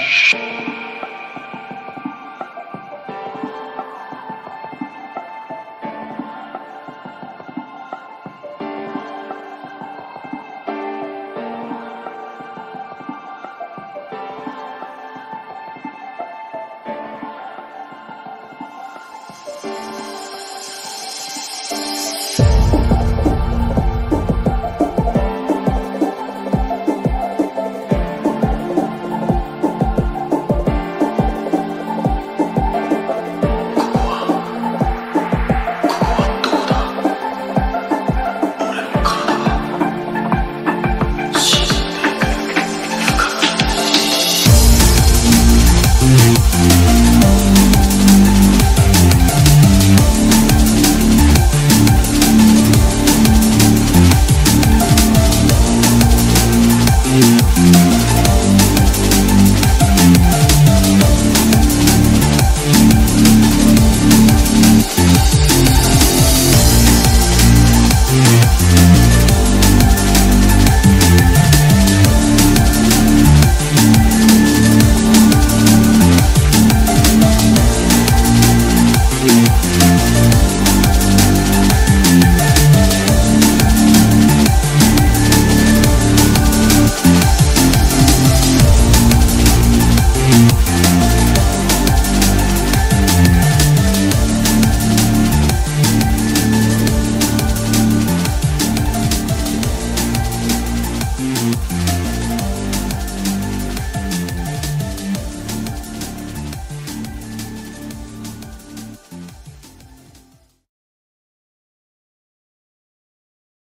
Shh.